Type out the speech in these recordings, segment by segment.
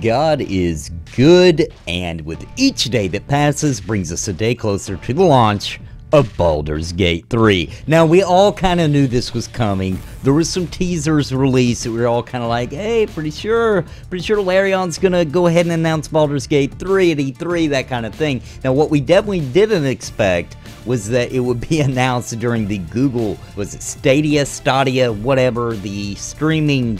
God is good, and with each day that passes brings us a day closer to the launch of Baldur's Gate 3. Now, we all kind of knew this was coming. There was some teasers released that we were all kind of like, hey, pretty sure, pretty sure Larian's going to go ahead and announce Baldur's Gate 3 at E3, that kind of thing. Now, what we definitely didn't expect was that it would be announced during the Google, was it Stadia, Stadia, whatever, the streaming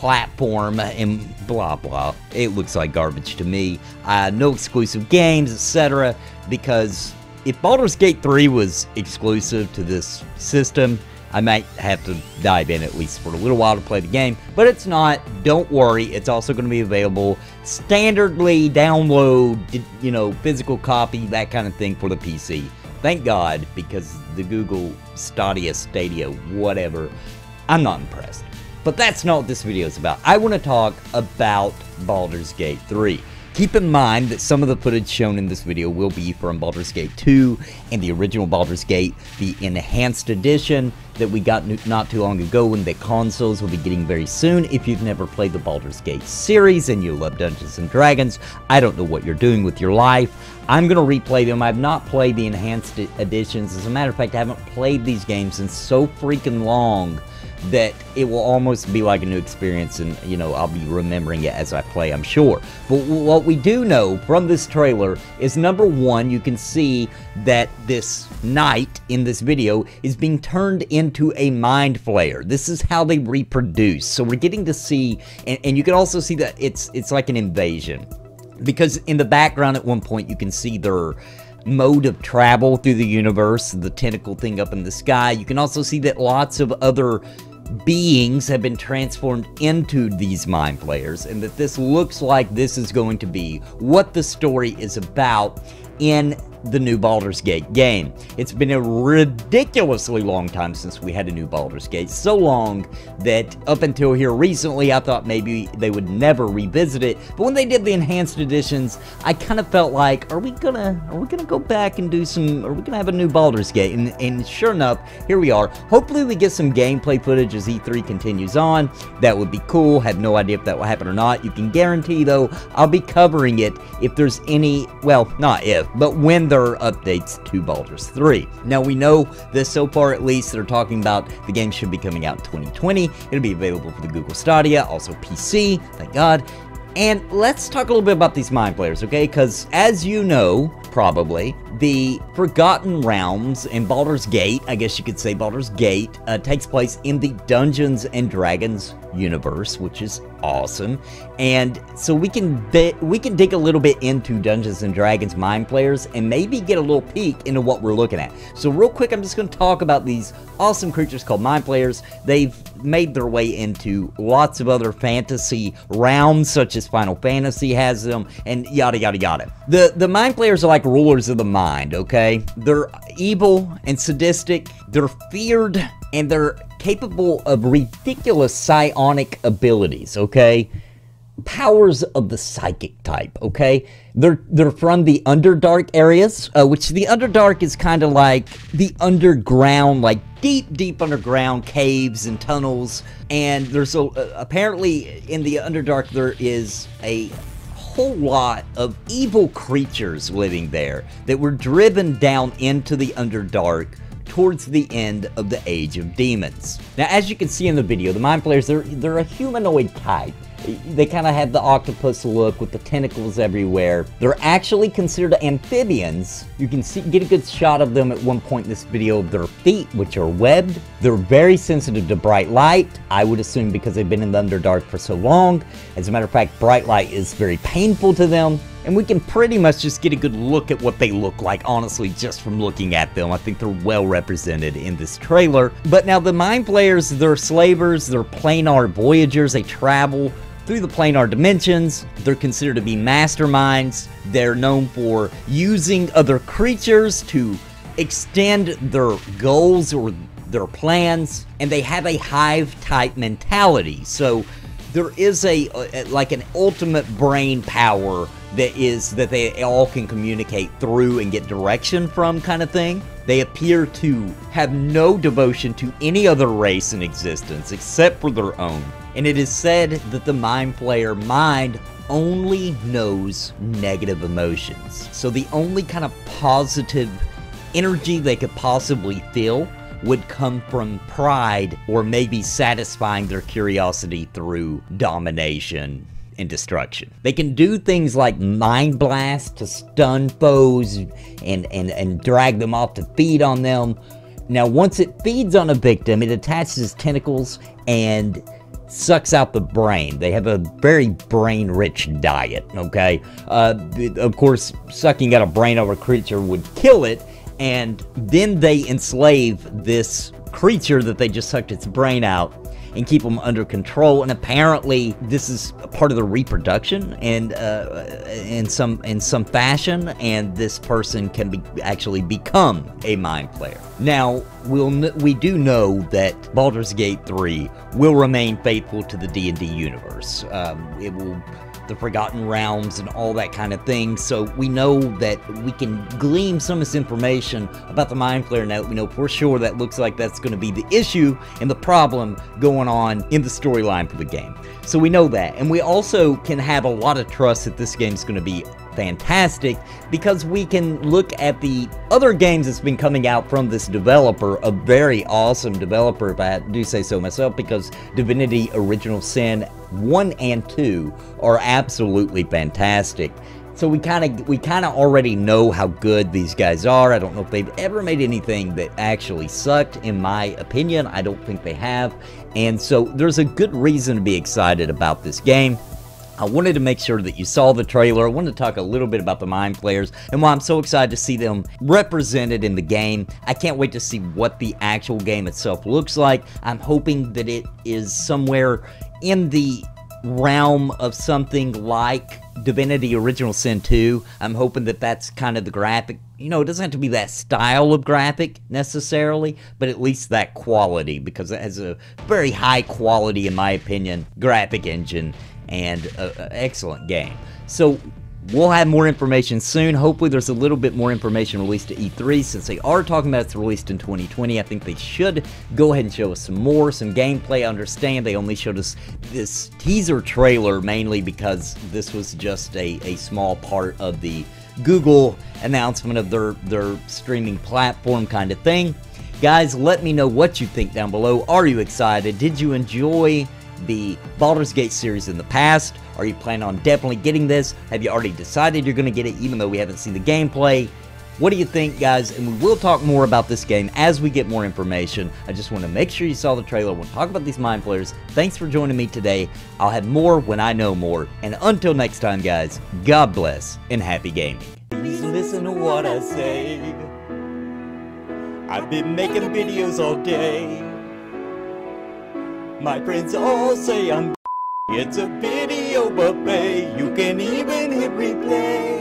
platform and blah blah. It looks like garbage to me. Uh, no exclusive games, etc. Because if Baldur's Gate 3 was exclusive to this system, I might have to dive in at least for a little while to play the game, but it's not. Don't worry, it's also going to be available standardly download, you know, physical copy, that kind of thing for the PC. Thank God, because the Google Stadia, Stadia, whatever, I'm not impressed. But that's not what this video is about. I want to talk about Baldur's Gate 3. Keep in mind that some of the footage shown in this video will be from Baldur's Gate 2 and the original Baldur's Gate, the enhanced edition that we got not too long ago and that consoles will be getting very soon. If you've never played the Baldur's Gate series and you love Dungeons & Dragons, I don't know what you're doing with your life. I'm going to replay them. I've not played the enhanced editions. As a matter of fact, I haven't played these games in so freaking long that it will almost be like a new experience and you know I'll be remembering it as I play I'm sure. But what we do know from this trailer is number one you can see that this knight in this video is being turned into a mind flayer. This is how they reproduce. So we're getting to see and, and you can also see that it's it's like an invasion. Because in the background at one point you can see their mode of travel through the universe, the tentacle thing up in the sky. You can also see that lots of other beings have been transformed into these mind flayers and that this looks like this is going to be what the story is about in the new Baldur's Gate game. It's been a ridiculously long time since we had a new Baldur's Gate. So long that up until here recently, I thought maybe they would never revisit it. But when they did the enhanced editions, I kind of felt like, are we gonna, are we gonna go back and do some, are we gonna have a new Baldur's Gate? And, and sure enough, here we are. Hopefully we get some gameplay footage as E3 continues on. That would be cool. Have no idea if that will happen or not. You can guarantee though, I'll be covering it if there's any, well, not if, but when there are updates to Baldur's 3. Now, we know this so far at least, they're talking about the game should be coming out in 2020. It'll be available for the Google Stadia, also PC, thank God. And let's talk a little bit about these mind flayers, okay? Because as you know, probably, the Forgotten Realms in Baldur's Gate, I guess you could say Baldur's Gate, uh, takes place in the Dungeons and Dragons universe, which is awesome. And so we can we can dig a little bit into Dungeons and Dragons mind Flayers and maybe get a little peek into what we're looking at. So real quick, I'm just going to talk about these awesome creatures called mind Flayers. They've made their way into lots of other fantasy realms, such as Final Fantasy has them, and yada yada yada. The the mind Flayers are like rulers of the mind. Okay, they're evil and sadistic. They're feared and they're capable of ridiculous psionic abilities, okay? Powers of the psychic type, okay? They're they're from the Underdark areas, uh, which the Underdark is kind of like the underground, like deep, deep underground caves and tunnels. And there's a, uh, apparently in the Underdark there is a whole lot of evil creatures living there that were driven down into the Underdark towards the end of the Age of Demons. Now, as you can see in the video, the Mind Flayers, they're, they're a humanoid type. They kind of have the octopus look with the tentacles everywhere. They're actually considered amphibians. You can see, get a good shot of them at one point in this video of their feet, which are webbed. They're very sensitive to bright light. I would assume because they've been in the Underdark for so long. As a matter of fact, bright light is very painful to them. And we can pretty much just get a good look at what they look like, honestly, just from looking at them. I think they're well represented in this trailer. But now the Mind Flayers, they're slavers, they're planar voyagers, they travel through the planar dimensions. They're considered to be masterminds. They're known for using other creatures to extend their goals or their plans, and they have a hive type mentality. So there is a, a like an ultimate brain power that is that they all can communicate through and get direction from kind of thing. They appear to have no devotion to any other race in existence except for their own. And it is said that the Mind Flayer mind only knows negative emotions. So the only kind of positive energy they could possibly feel would come from pride or maybe satisfying their curiosity through domination and destruction. They can do things like mind blast to stun foes and, and, and drag them off to feed on them. Now, once it feeds on a victim, it attaches tentacles and sucks out the brain. They have a very brain rich diet, okay? Uh, of course, sucking out a brain of a creature would kill it, and then they enslave this creature that they just sucked its brain out and keep them under control. And apparently, this is part of the reproduction and uh, in some in some fashion. And this person can be actually become a mind flayer. Now, we'll we do know that Baldur's Gate 3 will remain faithful to the D&D universe. Um, it will the Forgotten Realms and all that kind of thing. So we know that we can glean some of this information about the Mind Flayer now. We know for sure that looks like that's going to be the issue and the problem going on in the storyline for the game. So we know that. And we also can have a lot of trust that this game is going to be fantastic because we can look at the other games that's been coming out from this developer, a very awesome developer, if I do say so myself, because Divinity Original Sin 1 and 2 are absolutely fantastic. So we kind of we kind of already know how good these guys are. I don't know if they've ever made anything that actually sucked in my opinion. I don't think they have. And so there's a good reason to be excited about this game. I wanted to make sure that you saw the trailer. I wanted to talk a little bit about the Mind Flayers and why I'm so excited to see them represented in the game. I can't wait to see what the actual game itself looks like. I'm hoping that it is somewhere in the realm of something like Divinity Original Sin 2. I'm hoping that that's kind of the graphic. You know, it doesn't have to be that style of graphic necessarily, but at least that quality because it has a very high quality, in my opinion, graphic engine and an excellent game. So we'll have more information soon. Hopefully there's a little bit more information released at E3 since they are talking about it's released in 2020. I think they should go ahead and show us some more, some gameplay. I understand they only showed us this teaser trailer mainly because this was just a, a small part of the Google announcement of their, their streaming platform kind of thing. Guys, let me know what you think down below. Are you excited? Did you enjoy the Baldur's Gate series in the past? Are you planning on definitely getting this? Have you already decided you're going to get it even though we haven't seen the gameplay? What do you think, guys? And we will talk more about this game as we get more information. I just want to make sure you saw the trailer. We'll talk about these Mind Flayers. Thanks for joining me today. I'll have more when I know more. And until next time, guys, God bless and happy gaming. Please listen to what I say. I've been making videos all day. My friends all say I'm It's a video buffet, you can even hit replay.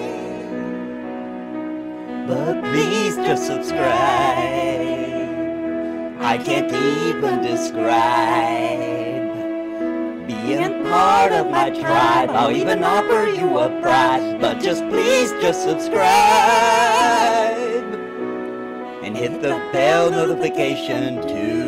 But please just subscribe. I can't even describe Being part of my tribe. I'll even offer you a prize But just please just subscribe. And hit the bell notification too